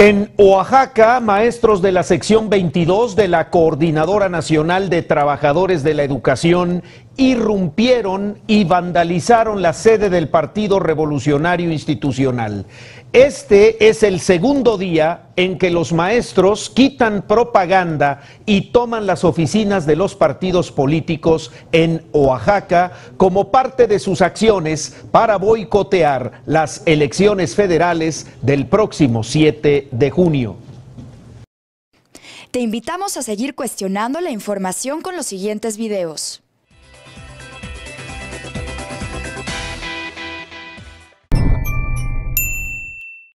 En Oaxaca, maestros de la sección 22 de la Coordinadora Nacional de Trabajadores de la Educación irrumpieron y vandalizaron la sede del Partido Revolucionario Institucional. Este es el segundo día en que los maestros quitan propaganda y toman las oficinas de los partidos políticos en Oaxaca como parte de sus acciones para boicotear las elecciones federales del próximo 7 de junio. Te invitamos a seguir cuestionando la información con los siguientes videos.